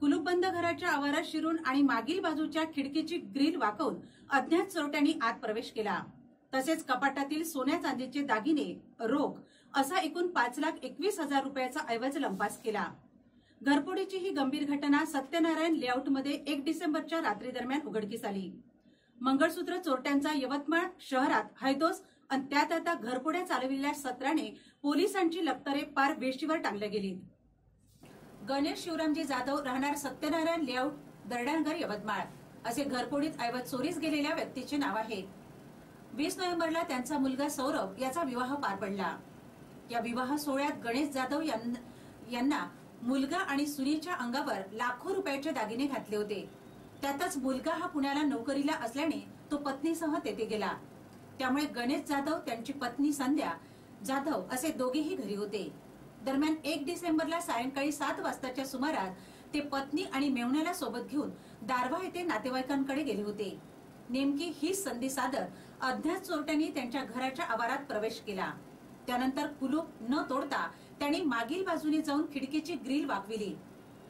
कुलूपबंद घराच्या आवारात शिरून आणि मागील बाजूच्या खिडकीची ग्रील वाकवून अज्ञात चोरट्यांनी आत प्रवेश केला. तसेच कपाटातील सोन्या चांदीचे दागिने रोख असा एकूण पाच लाख एकवीस हजार रुपयाचा ऐवज लंपास केला. घरफोडीची ही गंभीर घटना सत्यनारायण लेआउटमध्ये एक डिसेंबरच्या रात्री दरम्यान उघडकीस आली. मंगळसूत्र चोरट्यांचा यवतमाळ शहरात हैदोस आणि त्यात आता घरफोड्या चालविलेल्या सत्राने पोलिसांची लक्तरे पार वेशीवर टांगल्या गेली गणेश शिवरामजी जाधव राहणार सत्यनारायण लेआउट दरड्यानगर यवतमाळ. असे घरफोडीत ऐवत चोरीस गेलेल्या व्यक्तीचे नाव आहे. वीस नोव्हेंबरला त्यांचा मुलगा सौरभ याचा विवाह पार पडला. या विवाह सोहळ्यात गणेश जाधव यां- यांना मुलगा आणि सुनीच्या अंगावर लाखो रुपयाचे दागिने घातले होते. त्यातच मुलगा हा पुण्याला नोकरीला असल्याने तो पत्नीसह तेथे गेला. त्यामुळे गणेश जाधव त्यांची पत्नी संध्या जाधव असे दोघेही घरी होते. दरम्यान एक डिसेंबरला सायंकाळी सात वाजताच्या सुमारास ते पत्नी आणि मेवण्याला सोबत घेऊन दारव्हा येथे नातेवाईकांकडे गेले होते. नेमकी हीच संधी साधत अज्ञात चोरट्यांनी त्यांच्या घराच्या आवारात प्रवेश केला. त्यानंतर कुलूप न तोडता त्यांनी मागील बाजूने जाऊन खिडकीची ग्रील वाकविली.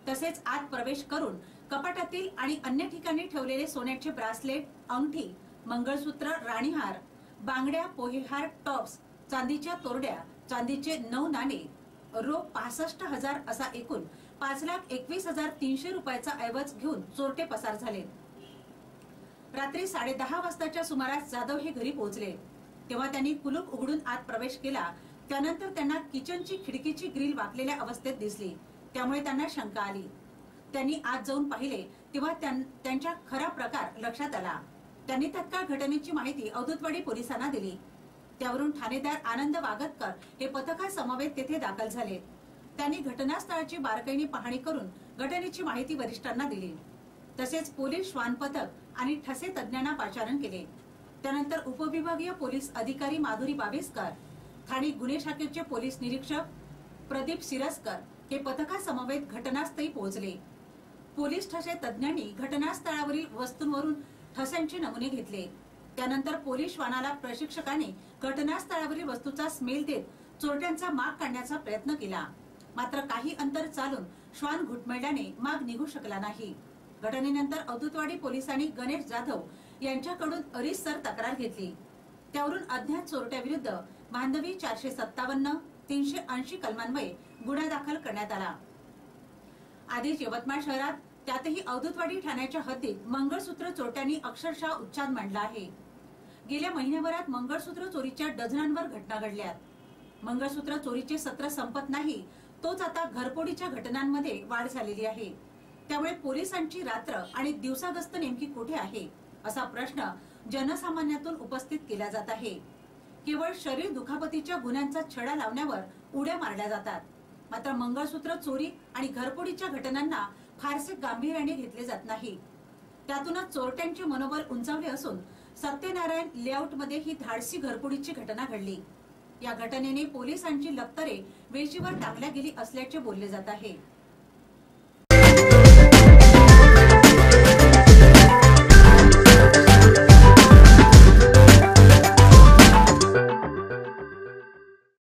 तसेच आत प्रवेश करून कपाटातील आणि अन्य ठिकाणी ठेवलेले सोन्याचे ब्रासलेट अंगठी मंगळसूत्र राणीहार बांगड्या पोहेहार टॉप्स चांदीच्या तोरड्या चांदीचे नऊ नाणे रोख पासष्ट हजार असा एकूण पाच लाख एकवीस हजार तीनशे रुपयाचा ऐवज घेऊन चोरटे पसार झाले. रात्री साडे दहा वाजताच्या सुमारास जाधव हे घरी पोहोचले. तेव्हा त्यांनी कुलूप उघडून आत प्रवेश केला. त्यानंतर त्यांना किचनची खिडकीची ग्रिल वाकलेल्या अवस्थेत दिसली. त्यामुळे त्यांना शंका आली. त्यांनी आत जाऊन पाहिले तेव्हा त्यां- त्यांच्या खरा प्रकार लक्षात आला. त्यांनी तत्काळ घटनेची माहिती अवधूतवाडी पोलिसांना दिली. त्यावरून ठाणेदार आनंद वागतकर हे पथकासमवेत तेथे दाखल झाले. त्यांनी घटनास्थळाची बारकाईने पाहणी करून घटनेची माहिती वरिष्ठांना दिली. तसेच पोलीस श्वान पथक आणि ठसे तज्ञांना पाचारण केले. त्यानंतर उपविभागीय पोलीस अधिकारी माधुरी बावेसकर ठाणे गुन्हे शाखेचे पोलीस निरीक्षक प्रदीप सिरसकर हे पथकासमवेत घटनास्थळी पोहोचले. पोलीस ठसे तज्ञांनी घटनास्थळावरील वस्तूंवरून ठस्यांचे नमुने घेतले. त्यानंतर पोलीस श्वानाला प्रशिक्षकाने घटनास्थळावरील वस्तूचा स्मेल देत चोरट्यांचा माग काढण्याचा प्रयत्न केला. मात्र काही अंतर चालून श्वान घुटमळल्याने माग निघू शकला नाही. घटनेनंतर अवधूतवाडी पोलिसांनी गणेश जाधव यांच्याकडून अरीसर तक्रार घेतली. त्यावरून अज्ञात चोरट्याविरुद्ध बांधवी चारशे सत्तावन्न तीनशे ऐंशी कलमांमुळे गुन्हा दाखल करण्यात आला. आधीच यवतमाळ शहरात त्यातही अवधूतवाडी ठाण्याच्या हद्दीत मंगळसूत्र चोरट्यांनी अक्षरशः उच्चार मांडला आहे. गेल्या महिन्याभरात मंगळसूत्र चोरीच्या डझनांवर घटना घडल्यात. मंगळसूत्र चोरीचे सत्र संपत नाही तोच आता घरपोडीच्या घटनांमध्ये वाढ झालेली आहे. त्यामुळे पोलिसांची रात्र आणि दिवसागस्त नेमकी कुठे आहे असा प्रश्न जनसामान्यातून उपस्थित केला जात आहे. केवळ शरीर दुखापतीच्या गुन्ह्यांचा छडा लावण्यावर उड्या मारल्या जातात. मात्र मंगळसूत्र चोरी आणि घरपोडीच्या घटनांना फारसे गांभीर्याने घेतले जात नाही. त्यातूनच चोरट्यांचे मनोबल उंचावले असून सत्यनारायण लेआउटमध्ये ही धाडसी घरपुडीची घटना घडली. या घटनेने पोलिसांची लक्तरे वेशीवर टाकल्या गेली असल्याचे बोलले जात आहे.